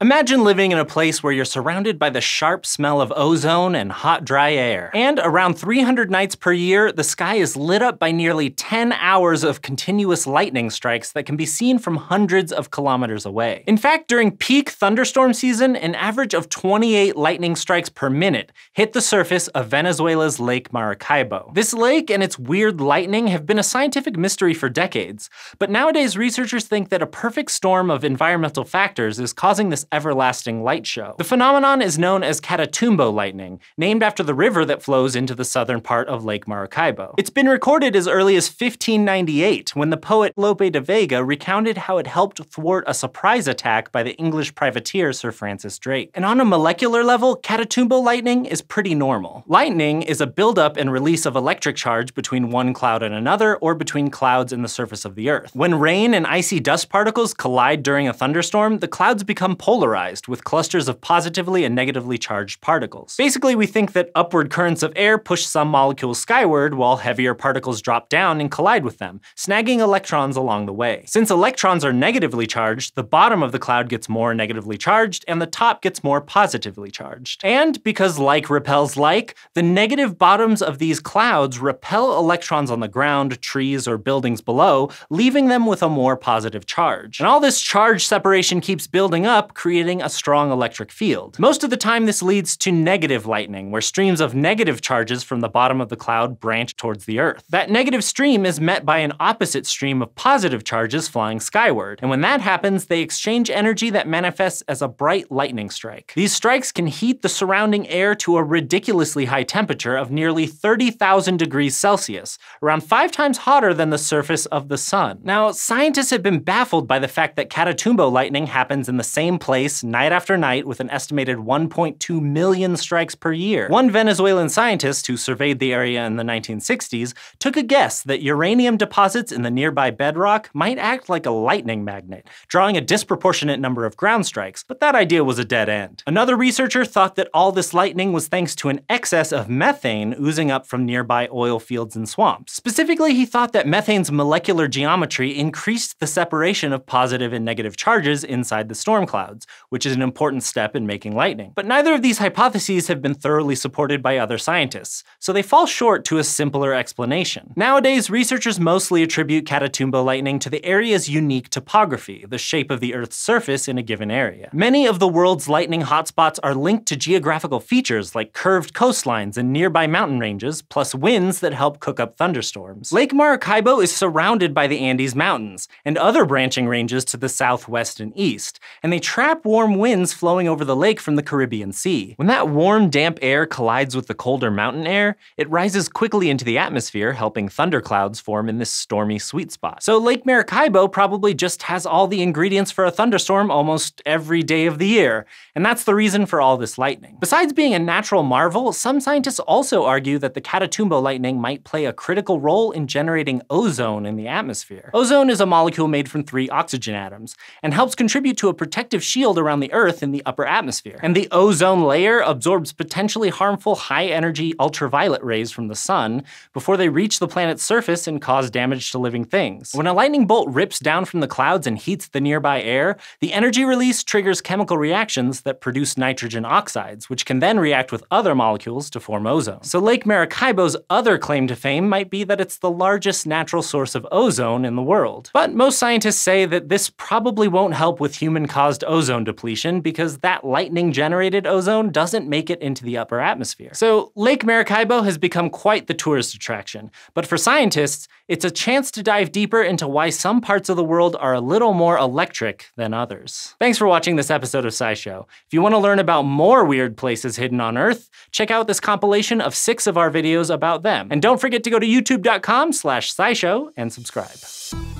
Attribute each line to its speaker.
Speaker 1: Imagine living in a place where you're surrounded by the sharp smell of ozone and hot, dry air. And around 300 nights per year, the sky is lit up by nearly 10 hours of continuous lightning strikes that can be seen from hundreds of kilometers away. In fact, during peak thunderstorm season, an average of 28 lightning strikes per minute hit the surface of Venezuela's Lake Maracaibo. This lake and its weird lightning have been a scientific mystery for decades, but nowadays researchers think that a perfect storm of environmental factors is causing this everlasting light show. The phenomenon is known as Catatumbo lightning, named after the river that flows into the southern part of Lake Maracaibo. It's been recorded as early as 1598, when the poet Lope de Vega recounted how it helped thwart a surprise attack by the English privateer Sir Francis Drake. And on a molecular level, Catatumbo lightning is pretty normal. Lightning is a buildup and release of electric charge between one cloud and another, or between clouds and the surface of the Earth. When rain and icy dust particles collide during a thunderstorm, the clouds become polar polarized, with clusters of positively and negatively charged particles. Basically, we think that upward currents of air push some molecules skyward, while heavier particles drop down and collide with them, snagging electrons along the way. Since electrons are negatively charged, the bottom of the cloud gets more negatively charged, and the top gets more positively charged. And because like repels like, the negative bottoms of these clouds repel electrons on the ground, trees, or buildings below, leaving them with a more positive charge. And all this charge separation keeps building up, creating a strong electric field. Most of the time this leads to negative lightning, where streams of negative charges from the bottom of the cloud branch towards the Earth. That negative stream is met by an opposite stream of positive charges flying skyward, and when that happens, they exchange energy that manifests as a bright lightning strike. These strikes can heat the surrounding air to a ridiculously high temperature of nearly 30,000 degrees Celsius, around five times hotter than the surface of the sun. Now, scientists have been baffled by the fact that Catatumbo lightning happens in the same place place night after night with an estimated 1.2 million strikes per year. One Venezuelan scientist who surveyed the area in the 1960s took a guess that uranium deposits in the nearby bedrock might act like a lightning magnet, drawing a disproportionate number of ground strikes, but that idea was a dead end. Another researcher thought that all this lightning was thanks to an excess of methane oozing up from nearby oil fields and swamps. Specifically, he thought that methane's molecular geometry increased the separation of positive and negative charges inside the storm clouds, which is an important step in making lightning. But neither of these hypotheses have been thoroughly supported by other scientists, so they fall short to a simpler explanation. Nowadays, researchers mostly attribute Catatumbo lightning to the area's unique topography, the shape of the Earth's surface in a given area. Many of the world's lightning hotspots are linked to geographical features like curved coastlines and nearby mountain ranges, plus winds that help cook up thunderstorms. Lake Maracaibo is surrounded by the Andes Mountains and other branching ranges to the southwest and east, and they trap trap warm winds flowing over the lake from the Caribbean Sea. When that warm, damp air collides with the colder mountain air, it rises quickly into the atmosphere, helping thunderclouds form in this stormy sweet spot. So Lake Maracaibo probably just has all the ingredients for a thunderstorm almost every day of the year, and that's the reason for all this lightning. Besides being a natural marvel, some scientists also argue that the Catatumbo lightning might play a critical role in generating ozone in the atmosphere. Ozone is a molecule made from three oxygen atoms, and helps contribute to a protective shield shield around the Earth in the upper atmosphere. And the ozone layer absorbs potentially harmful high-energy ultraviolet rays from the sun before they reach the planet's surface and cause damage to living things. When a lightning bolt rips down from the clouds and heats the nearby air, the energy release triggers chemical reactions that produce nitrogen oxides, which can then react with other molecules to form ozone. So Lake Maracaibo's other claim to fame might be that it's the largest natural source of ozone in the world. But most scientists say that this probably won't help with human-caused ozone ozone depletion because that lightning generated ozone doesn't make it into the upper atmosphere. So Lake Maracaibo has become quite the tourist attraction, but for scientists, it's a chance to dive deeper into why some parts of the world are a little more electric than others. Thanks for watching this episode of SciShow. If you want to learn about more weird places hidden on Earth, check out this compilation of six of our videos about them. And don't forget to go to youtube.com slash scishow and subscribe.